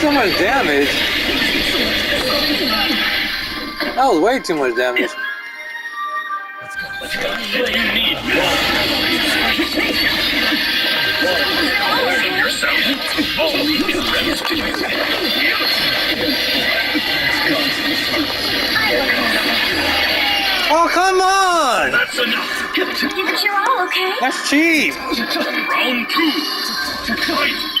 so much damage. That was way too much damage. You need Hold yourself. Only the rest to you. Oh, come on! That's enough. But you're all okay. That's cheap. Round two. Fight.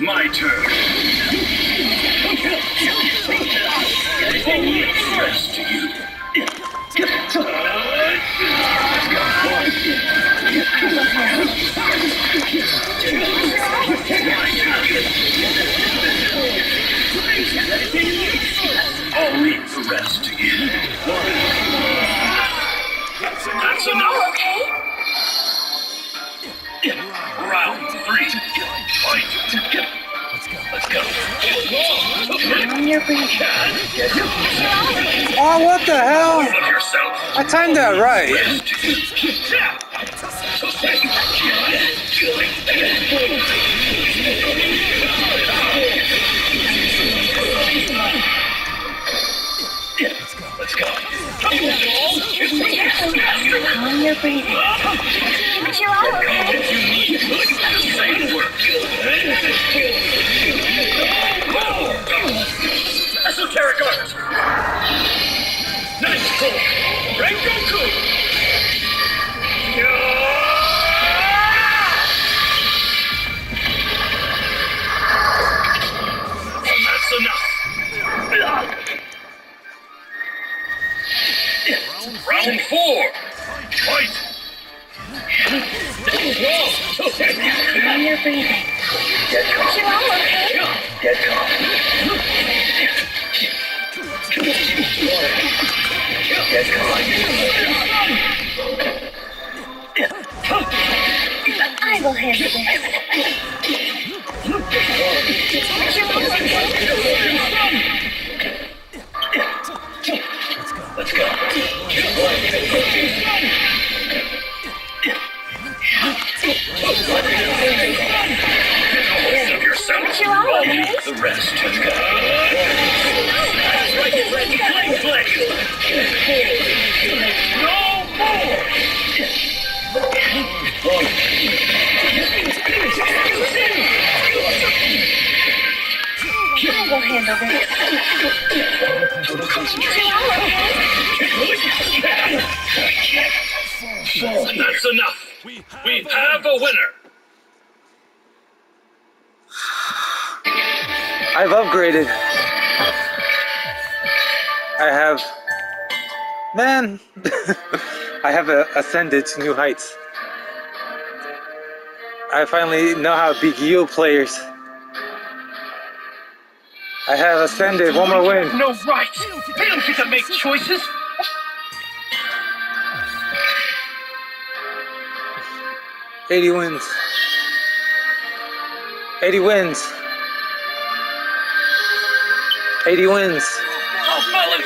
My turn. Only your breathing. Oh, what the hell? I timed that right. Breathing. But you're all okay. Art. Nice. Rengoku. And that's enough. Round four. Fight. On your breathing. You're all okay. I will handle this. But you're all okay. Let's go. Hold of yourself. But you're all okay. The rest. Let's go. Will handle this. Okay. That's enough. We have a winner. I've upgraded. I have. Man! I have uh, ascended to new heights. I finally know how to beat Yu players. I have ascended. One more win. No right. They don't get to make choices. Eighty wins. Eighty wins. Eighty wins.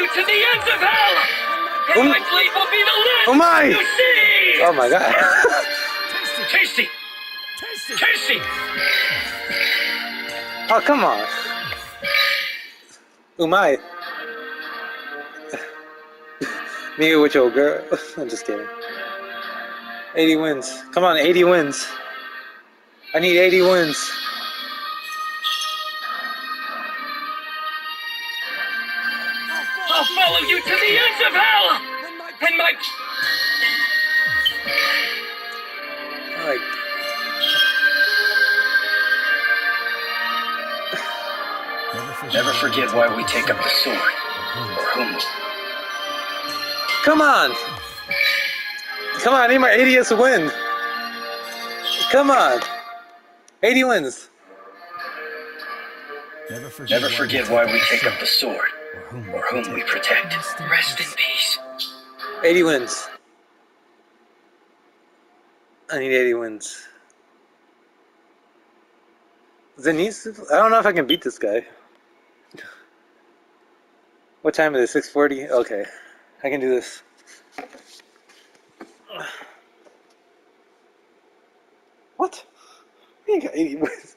I'll follow you to the ends of hell. And Um, my blade will be the last Oh my! you see. Oh my god. Tasty. Tasty. oh come on. Umai. Me with your girl. I'm just kidding. 80 wins. Come on, 80 wins. I need 80 wins. I'll follow you to the ends of hell. And my Like, Never forget why we take up the sword. Or whom. come on. Come on, I need my 80th win. Come on. 80 wins. Never forget, Never forget why we take up the sword, or whom or whom we protect. Rest in peace. 80 wins. I need 80 wins. Zenith? I don't know if I can beat this guy. What time is it? 640? Okay. I can do this. What? We ain't got 80 wins.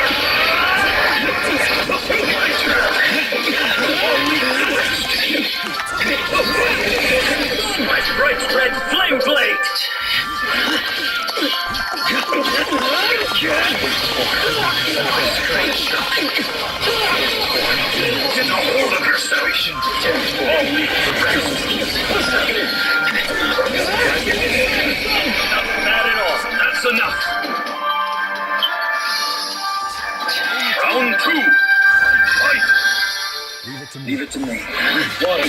My bright red flame blade! Hold of yourself! Not bad at all. That's enough. Round two. Fight. Leave it to me. One.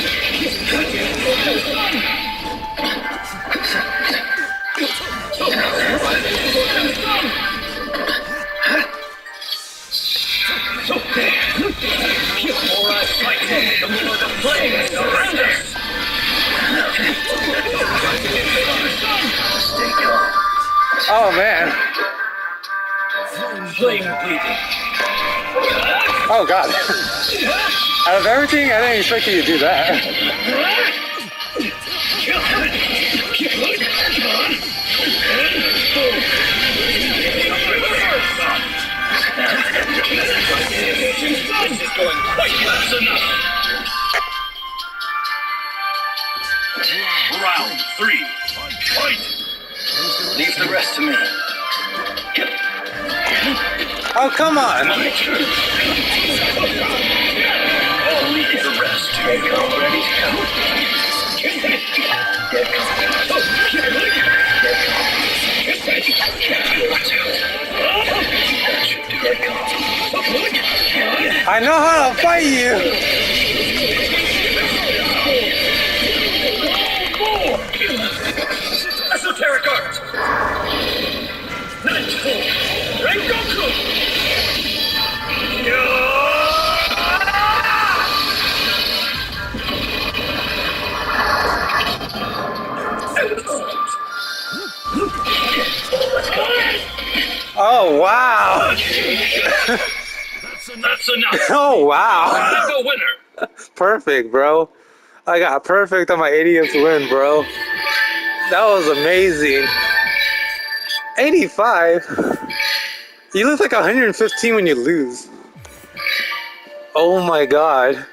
Oh man. Oh god. Out of everything, I didn't expect you to do that. Quite that's enough. Round three. Fight. Leave the rest to me. Oh come on. My turn. I'll leave the rest to you. Ready? Get calm. Watch out. Get calm. I know how to fight you. Esoteric art! Night Four! Rengoku! Oh wow. Enough! Oh wow. I'm the winner! Perfect, bro. I got perfect on my 80th win, bro. That was amazing. 85? You look like 115 when you lose. Oh my god.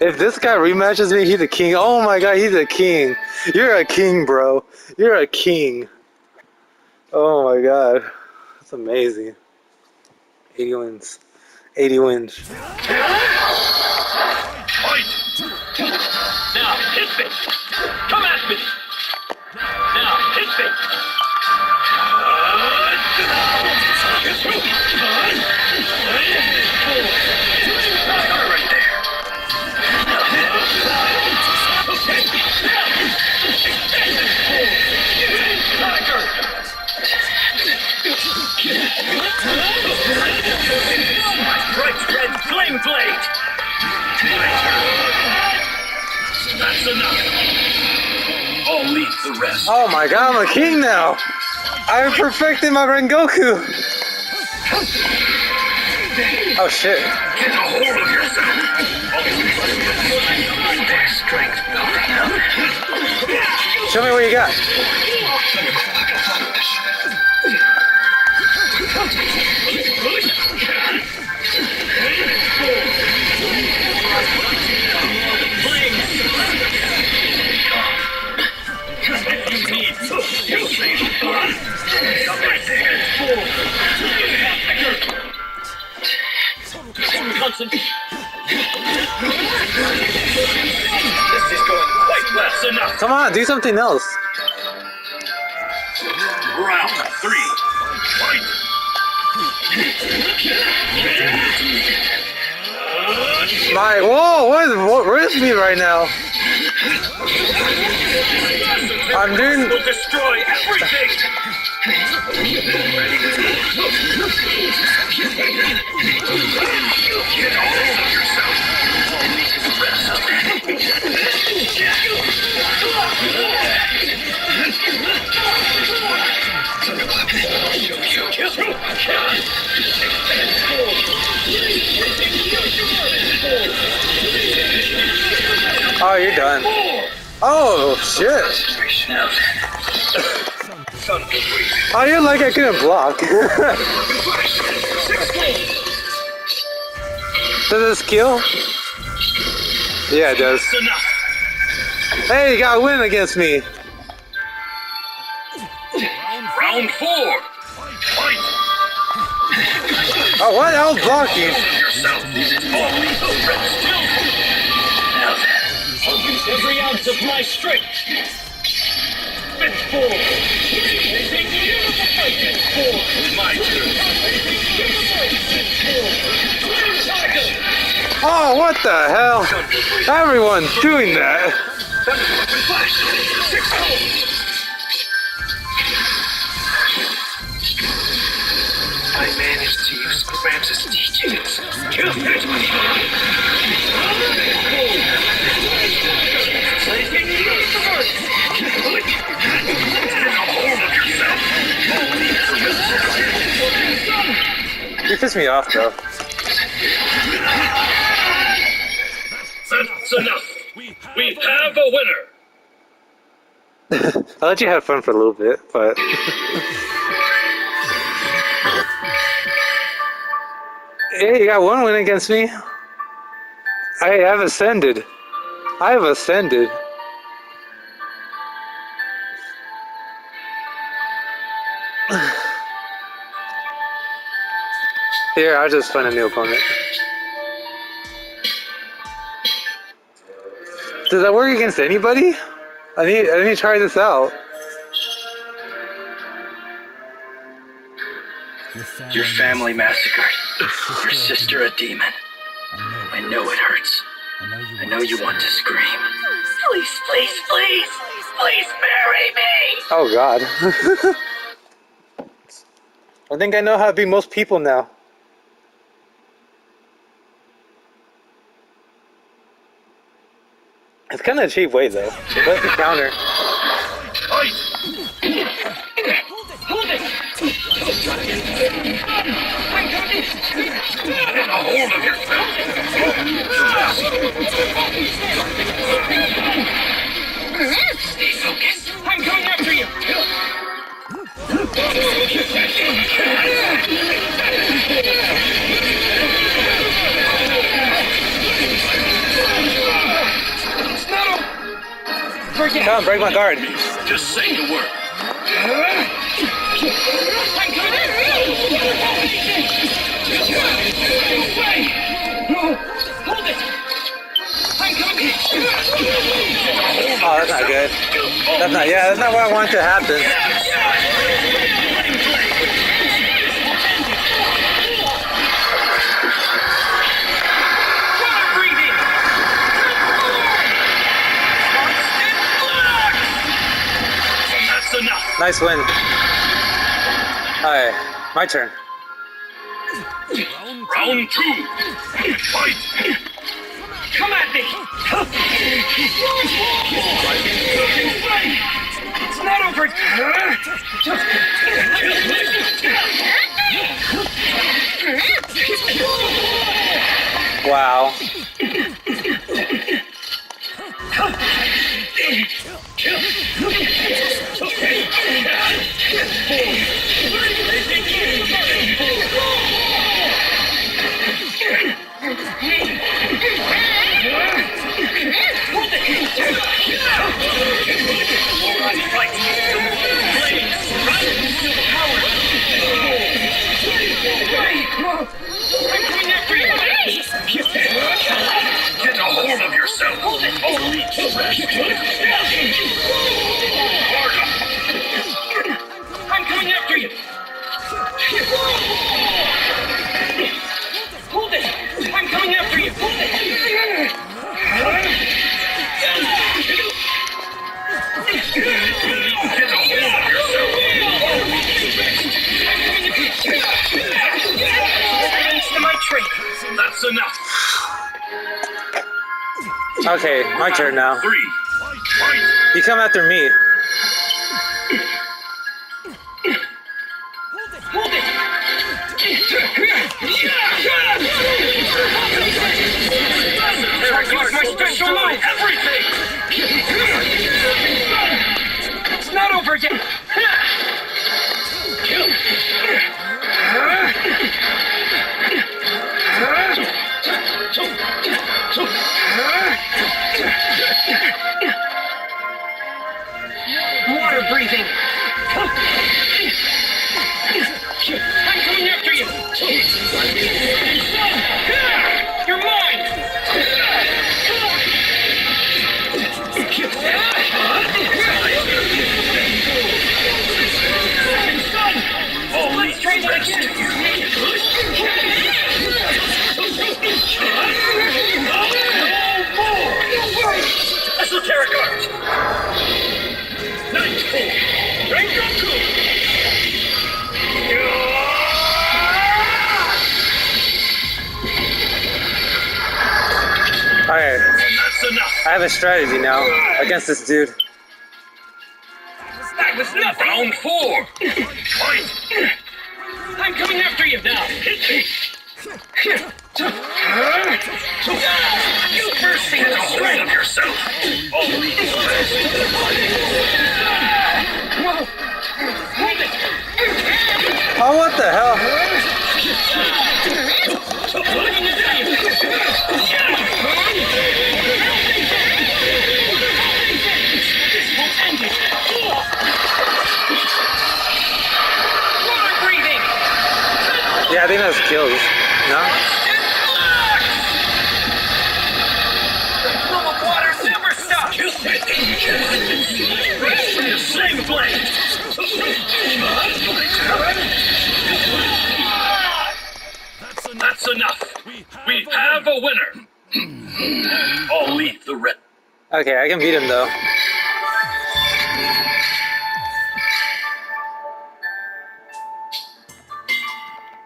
If this guy rematches me, he's a king. Oh my god, he's a king. You're a king, bro. You're a king. Oh my god. That's amazing. 80 wins. 80 wins. Fight! Now, hit me! Oh my god, I'm a king now! I perfected my Rengoku! Oh shit. Get a hold of yourself. Their strength building up. Show me what you got. Come on, do something else. Round three. Fight. My whoa, what is what where's me right now? I'm doing Will destroy everything. Oh you're done. Oh shit. Oh you're like I couldn't block. does this kill? Yeah it does. Hey you got a win against me. Round four. Oh what? I was blocking. Yourself. All lethal threats still. Now then, I'll use every ounce of my strength. Fifth forward. Fifth forward. My. Oh what the hell? Everyone's doing that. To use Gramps' teachings. Kill You pissed me off though. That's enough. We have a winner. I'll let you have fun for a little bit, but Hey, you got one win against me. I have ascended. I have ascended. Here, I'll just find a new opponent. Does that work against anybody? I need I need to try this out. Your family massacred. Your sister a demon. I know it hurts. I know you want to scream. Please, please, please, please marry me. Oh god. I think I know how to be most people now. It's kind of a cheap way though. Let the counter. Fight! Get a hold of yourself. Stay focused. I'm coming after you. Forget Come on, break my guard. Just say the word. Good. That's not. Yeah, that's not what I want to happen. Nice win. Alright, my turn. Round two. Fight. Come at me. It's not over. Wow. That's enough. Okay, my turn now. Three. You come after me. Hold it! Use my special! It's not over yet! Breathing! I have a strategy now against this dude. That was nothing! Round four! Fight! I'm coming after you now! You first see the strength yourself! Only Whoa! Hold it! Oh, what the hell? Yeah, I think that's kills. No? Flow of water never stops! Same blade! That's enough! We have a winner! I'll leave the red. Okay, I can beat him though.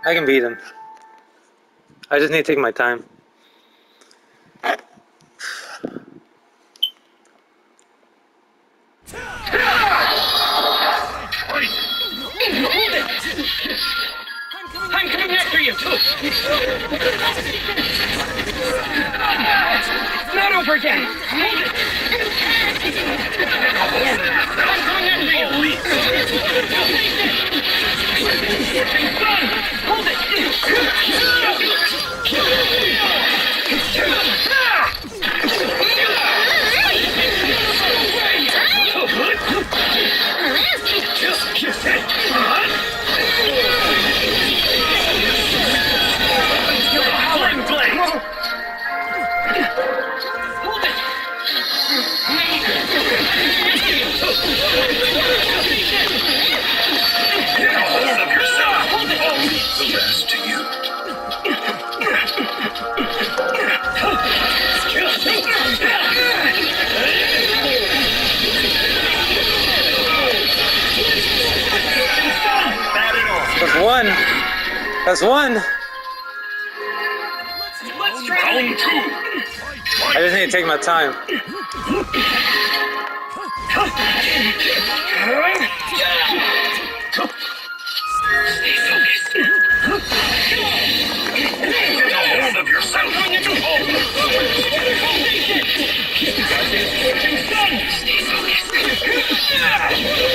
I can beat him. I just need to take my time. I'm coming after you! It's one. That's one. Let's try. I just need to take my time. Get a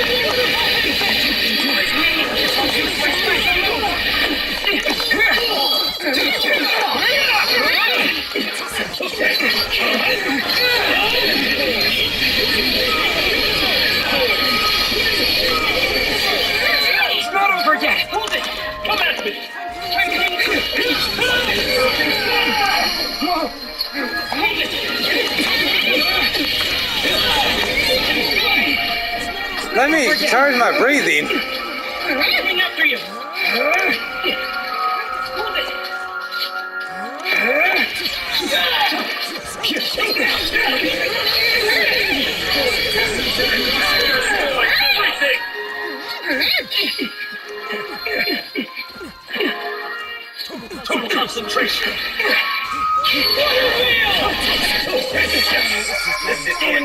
concentration.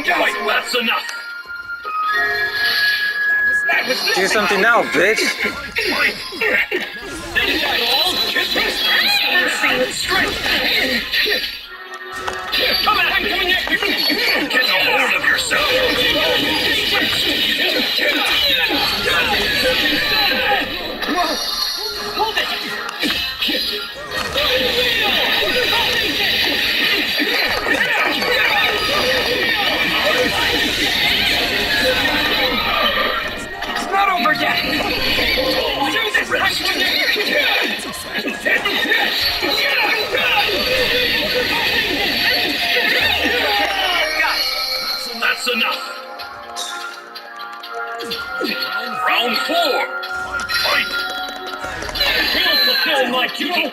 Quite that's enough. Do something now, bitch. Come on, I'm coming after you. Get a hold of yourself. Hold it. Over yet. You. That's enough. Round four. Fight. I will fulfill my duty.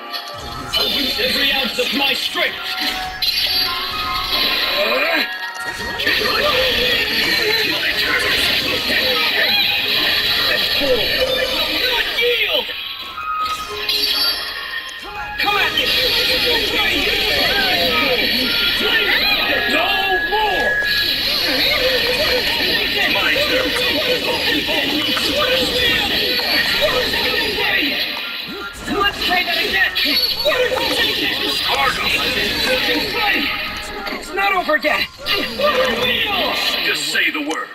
I'll use every ounce of my strength. Uh, It's not over yet. Just say the word.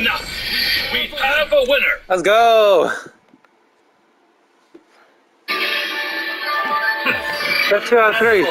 Enough. We have a winner. Let's go. That's two out of three.